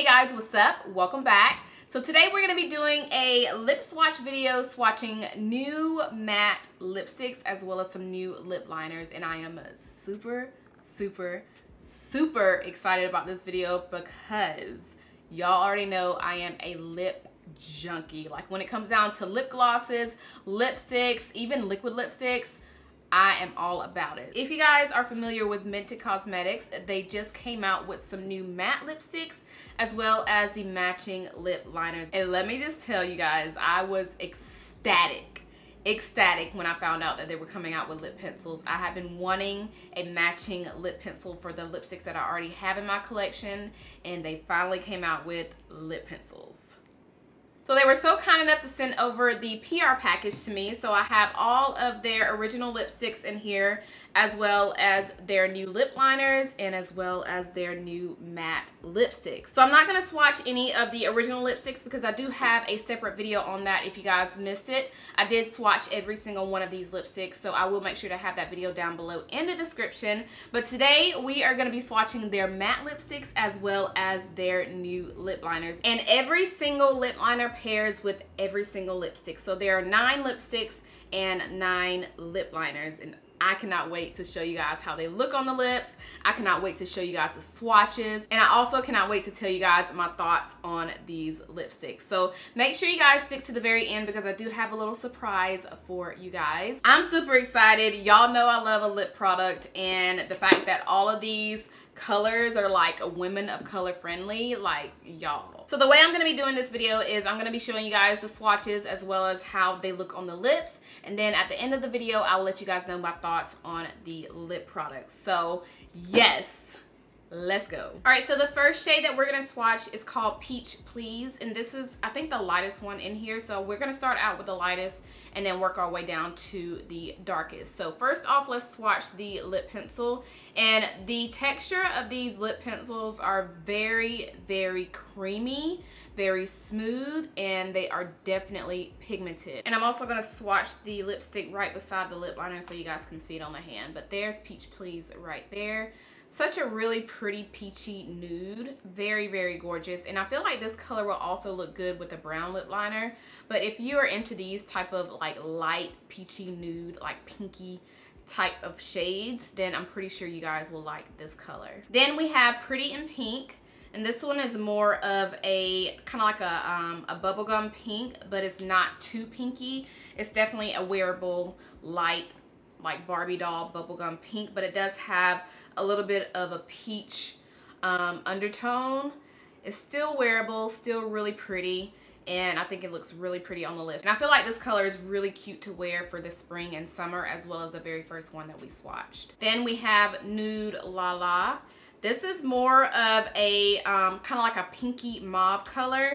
Hey guys, what's up? Welcome back. So today we're going to be doing a lip swatch video swatching new matte lipsticks as well as some new lip liners and I am super, super, super excited about this video because y'all already know I am a lip junkie. Like when it comes down to lip glosses, lipsticks, even liquid lipsticks, I am all about it. If you guys are familiar with Mented Cosmetics, they just came out with some new matte lipsticks as well as the matching lip liners. And let me just tell you guys, I was ecstatic, ecstatic when I found out that they were coming out with lip pencils. I have been wanting a matching lip pencil for the lipsticks that I already have in my collection and they finally came out with lip pencils. So they were so kind enough to send over the PR package to me. So I have all of their original lipsticks in here as well as their new lip liners and as well as their new matte lipsticks. So I'm not going to swatch any of the original lipsticks because I do have a separate video on that if you guys missed it. I did swatch every single one of these lipsticks so I will make sure to have that video down below in the description. But today we are going to be swatching their matte lipsticks as well as their new lip liners. And every single lip liner pairs with every single lipstick. So there are nine lipsticks and nine lip liners and I cannot wait to show you guys how they look on the lips. I cannot wait to show you guys the swatches. And I also cannot wait to tell you guys my thoughts on these lipsticks. So make sure you guys stick to the very end because I do have a little surprise for you guys. I'm super excited. Y'all know I love a lip product and the fact that all of these colors are like women of color friendly like y'all. So the way i'm to be doing this video is i'm to be showing you guys the swatches as well as how they look on the lips. And then at the end of the video i will let you guys know my thoughts on the lip products. So yes let's go. All right so the first shade that we're gonna swatch is called peach please and this is i think the lightest one in here. So we're gonna start out with the lightest and then work our way down to the darkest. So first off let's swatch the lip pencil. And the texture of these lip pencils are very very creamy very smooth and they are definitely pigmented. And i'm also to swatch the lipstick right beside the lip liner so you guys can see it on the hand. But there's peach please right there such a really pretty peachy nude. Very very gorgeous. And i feel like this color will also look good with a brown lip liner. But if you are into these type of like light peachy nude like pinky type of shades then i'm pretty sure you guys will like this color. Then we have pretty in pink. And this one is more of a kind of like a, um, a bubblegum pink but it's not too pinky. It's definitely a wearable light like Barbie doll bubblegum pink but it does have a little bit of a peach um, undertone. It's still wearable, still really pretty, and I think it looks really pretty on the lips. And I feel like this color is really cute to wear for the spring and summer as well as the very first one that we swatched. Then we have Nude La La. This is more of a um, kind of like a pinky mauve color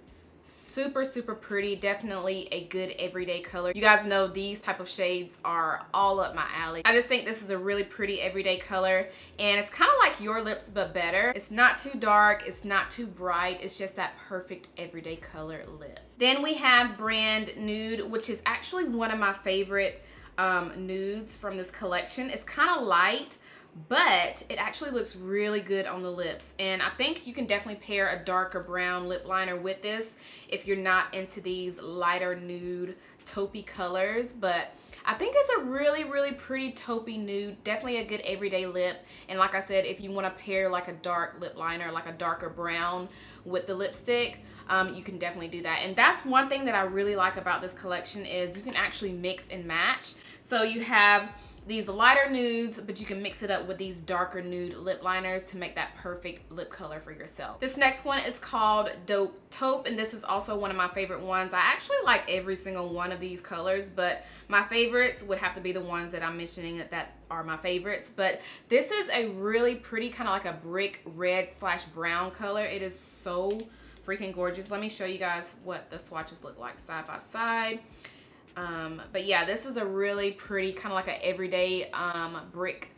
super super pretty. Definitely a good everyday color. You guys know these type of shades are all up my alley. I just think this is a really pretty everyday color and it's kind of like your lips but better. It's not too dark it's not too bright it's just that perfect everyday color lip. Then we have brand nude which is actually one of my favorite um, nudes from this collection. It's kind of light but it actually looks really good on the lips. And I think you can definitely pair a darker brown lip liner with this if you're not into these lighter nude taupey colors. But I think it's a really really pretty taupey nude definitely a good everyday lip. And like I said if you want to pair like a dark lip liner like a darker brown with the lipstick um, you can definitely do that. And that's one thing that I really like about this collection is you can actually mix and match. So you have these lighter nudes, but you can mix it up with these darker nude lip liners to make that perfect lip color for yourself. This next one is called Dope Taupe, and this is also one of my favorite ones. I actually like every single one of these colors, but my favorites would have to be the ones that I'm mentioning that, are my favorites. But this is a really pretty kind of like a brick red slash brown color. It is so freaking gorgeous. Let me show you guys what the swatches look like side by side. Um, but yeah, this is a really pretty kind of like an everyday um, brick,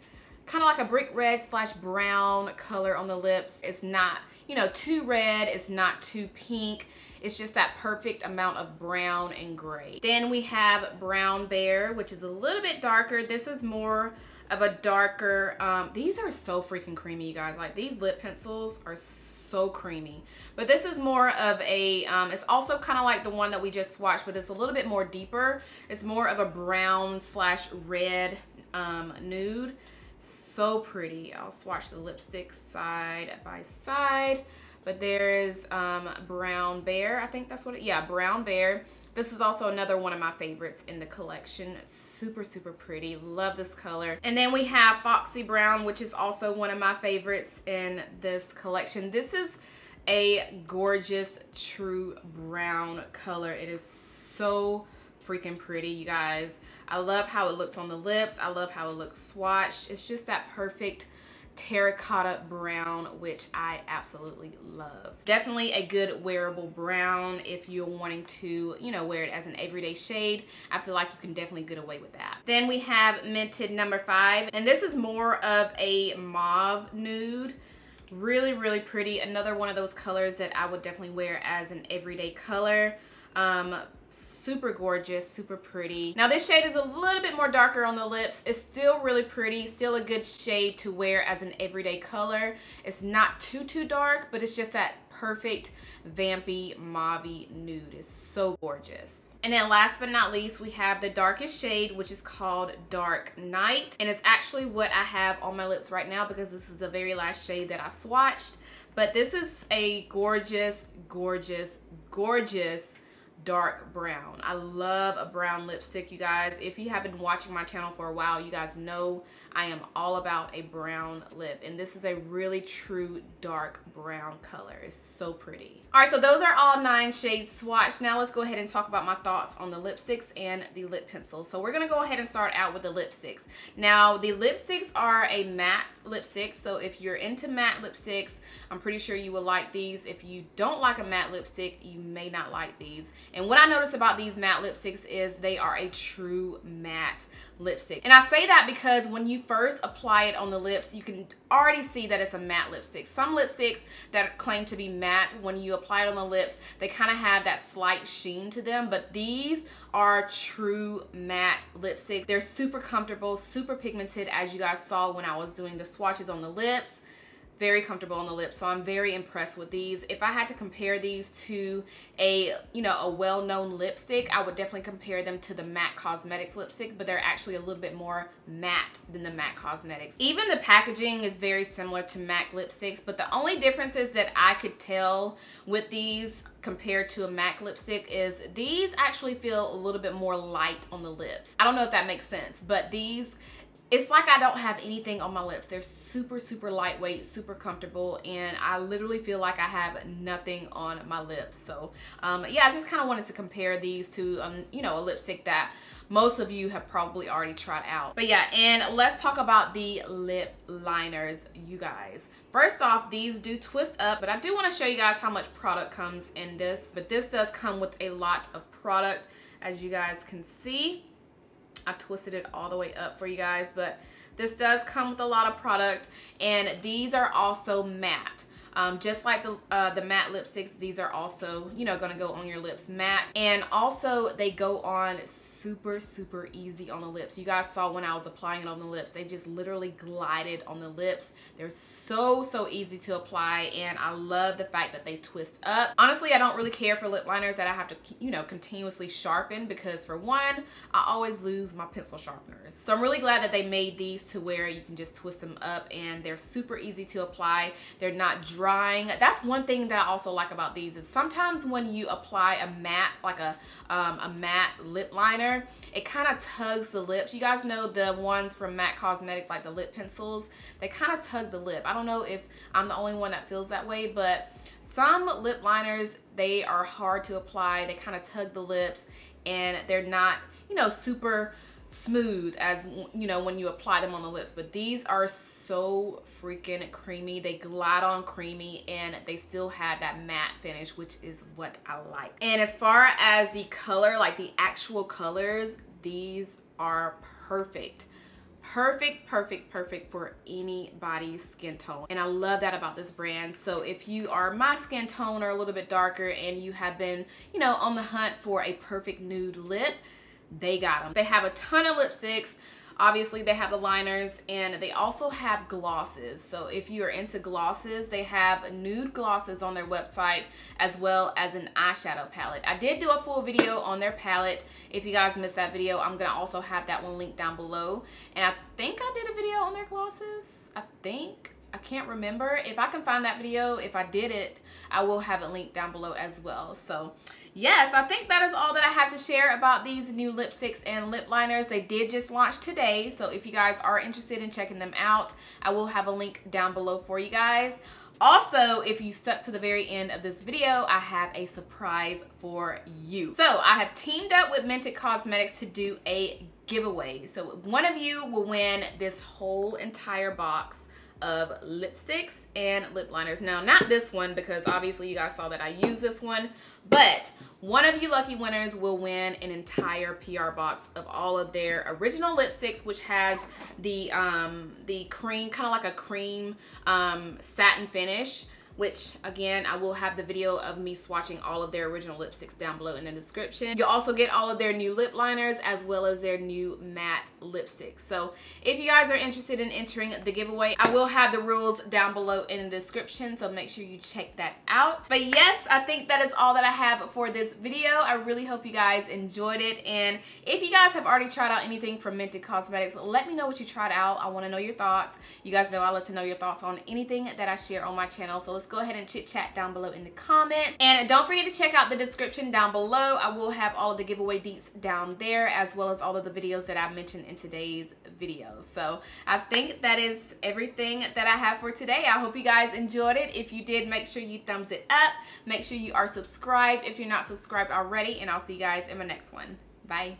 kind of like a brick red slash brown color on the lips. It's not, you know, too red. It's not too pink. It's just that perfect amount of brown and gray. Then we have Brown Bear, which is a little bit darker. This is more of a darker, um, these are so freaking creamy, you guys. Like these lip pencils are so creamy. But this is more of a, um, it's also kind of like the one that we just swatched, but it's a little bit more deeper. It's more of a brown slash red um, nude. So pretty. I'll swatch the lipstick side by side. But there is um, Brown Bear. I think that's what it, yeah, Brown Bear. This is also another one of my favorites in the collection super super pretty. Love this color. And then we have foxy brown which is also one of my favorites in this collection. This is a gorgeous true brown color. It is so freaking pretty you guys. I love how it looks on the lips. I love how it looks swatched. It's just that perfect terracotta brown, which I absolutely love. Definitely a good wearable brown if you're wanting to, you know, wear it as an everyday shade. I feel like you can definitely get away with that. Then we have Mented number five, and this is more of a mauve nude really really pretty another one of those colors that i would definitely wear as an everyday color um super gorgeous, super pretty. Now this shade is a little bit more darker on the lips. It's still really pretty, still a good shade to wear as an everyday color. It's not too, too dark, but it's just that perfect vampy mauve nude. It's so gorgeous. And then last but not least, we have the darkest shade, which is called Dark Night. And it's actually what I have on my lips right now because this is the very last shade that I swatched. But this is a gorgeous, gorgeous, gorgeous dark brown. I love a brown lipstick, you guys. If you have been watching my channel for a while, you guys know I am all about a brown lip. And this is a really true dark brown color. It's so pretty. All right, so those are all nine shades swatched. Now let's go ahead and talk about my thoughts on the lipsticks and the lip pencils. So we're gonna go ahead and start out with the lipsticks. Now the lipsticks are a matte lipstick. So if you're into matte lipsticks, I'm pretty sure you will like these. If you don't like a matte lipstick, you may not like these. And what I notice about these matte lipsticks is they are a true matte lipstick. And I say that because when you first apply it on the lips, you can already see that it's a matte lipstick. Some lipsticks that claim to be matte, when you apply it on the lips, they kind of have that slight sheen to them, but these are true matte lipsticks. They're super comfortable, super pigmented, as you guys saw when I was doing the swatches on the lips very comfortable on the lips so I'm very impressed with these if I had to compare these to a you know a well-known lipstick I would definitely compare them to the MAC Cosmetics lipstick but they're actually a little bit more matte than the MAC Cosmetics even the packaging is very similar to MAC lipsticks but the only differences that I could tell with these compared to a MAC lipstick is these actually feel a little bit more light on the lips. I don't know if that makes sense, but these it's like I don't have anything on my lips. They're super, super lightweight, super comfortable, and I literally feel like I have nothing on my lips. So, um, yeah, I just kind of wanted to compare these to, um, you know, a lipstick that most of you have probably already tried out. But yeah, and let's talk about the lip liners, you guys. First off, these do twist up, but I do want to show you guys how much product comes in this. But this does come with a lot of product, as you guys can see. I twisted it all the way up for you guys, but this does come with a lot of product and these are also matte. Um, just like the, uh, the matte lipsticks, these are also, you know, gonna go on your lips matte. And also they go on super, super easy on the lips. You guys saw when I was applying it on the lips, they just literally glided on the lips. They're so, so easy to apply and I love the fact that they twist up. Honestly, I don't really care for lip liners that I have to, you know, continuously sharpen because for one, I always lose my pencil sharpeners. So I'm really glad that they made these to where you can just twist them up and they're super easy to apply. They're not drying. That's one thing that I also like about these is sometimes when you apply a matte, like a, um, a matte lip liner, it kind of tugs the lips. You guys know the ones from MAC Cosmetics, like the lip pencils, they kind of tug the lip. I don't know if I'm the only one that feels that way, but some lip liners, they are hard to apply. They kind of tug the lips and they're not, you know, super smooth as, you know, when you apply them on the lips. But these are so freaking creamy. They glide on creamy and they still have that matte finish, which is what I like. And as far as the color, like the actual colors, these are perfect perfect perfect perfect for anybody's skin tone and i love that about this brand so if you are my skin tone or a little bit darker and you have been you know on the hunt for a perfect nude lip they got them they have a ton of lipsticks Obviously, they have the liners and they also have glosses. So if you are into glosses, they have nude glosses on their website as well as an eyeshadow palette. I did do a full video on their palette. If you guys missed that video, I'm going to also have that one linked down below. And I think I did a video on their glosses. I think. I can't remember. If I can find that video, if I did it, I will have it linked down below as well. So yes, I think that is all that I have to share about these new lipsticks and lip liners. They did just launch today. So if you guys are interested in checking them out, I will have a link down below for you guys. Also, if you stuck to the very end of this video, I have a surprise for you. So I have teamed up with Mented Cosmetics to do a giveaway. So one of you will win this whole entire box of lipsticks and lip liners. Now, not this one because obviously you guys saw that I use this one, but one of you lucky winners will win an entire PR box of all of their original lipsticks, which has the um, the cream, kind of like a cream um, satin finish which again, I will have the video of me swatching all of their original lipsticks down below in the description. You'll also get all of their new lip liners as well as their new matte lipsticks. So if you guys are interested in entering the giveaway, I will have the rules down below in the description. So make sure you check that out. But yes, I think that is all that I have for this video. I really hope you guys enjoyed it. And if you guys have already tried out anything from Mented Cosmetics, let me know what you tried out. I want to know your thoughts. You guys know I love to know your thoughts on anything that I share on my channel. So let's go ahead and chit chat down below in the comments. And don't forget to check out the description down below. I will have all of the giveaway deets down there as well as all of the videos that I mentioned in today's video. So I think that is everything that I have for today. I hope you guys enjoyed it. If you did, make sure you thumbs it up. Make sure you are subscribed if you're not subscribed already. And I'll see you guys in my next one. Bye.